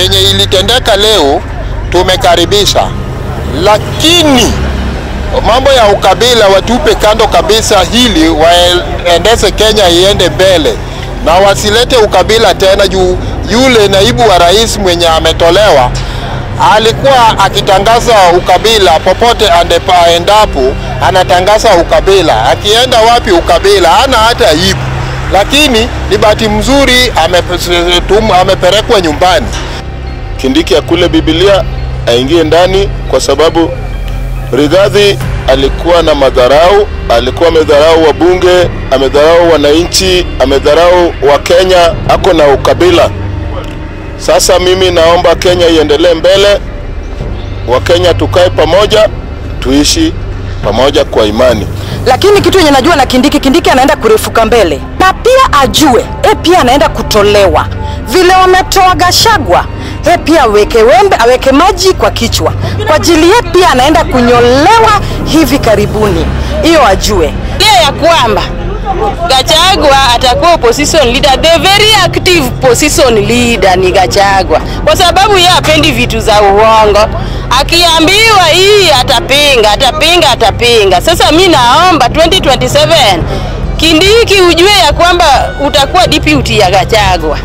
chenye ilitendeka leo tumekaribisha, lakini mambo ya ukabila watupe kando kabisa, hili waendeze Kenya iende mbele na wasilete ukabila tena. Juu yule naibu wa rais mwenye ametolewa alikuwa akitangaza ukabila popote aendapo, anatangaza ukabila. Akienda wapi ukabila, ana hata aibu. Lakini ni bahati mzuri amepelekwa nyumbani. Kindiki akule Biblia aingie ndani, kwa sababu Rigathi alikuwa na madharau, alikuwa amedharau wabunge, amedharau wananchi, amedharau wa Kenya, ako na ukabila. Sasa mimi naomba Kenya iendelee mbele, Wakenya tukae pamoja, tuishi pamoja kwa imani. Lakini kitu yenye najua na Kindiki, Kindiki anaenda kurefuka mbele, na pia ajue e, pia anaenda kutolewa vile wametoa Gashagwa. He pia aweke wembe, aweke maji kwa kichwa kwa ajili ye pia anaenda kunyolewa hivi karibuni, hiyo ajue ile ya kwamba Gachagua atakuwa opposition leader. The very active opposition leader ni Gachagua, kwa sababu yeye hapendi vitu za uongo. Akiambiwa hii atapinga, atapinga, atapinga. Sasa mi naomba 2027 Kindiki ujue ya kwamba utakuwa deputy ya Gachagua.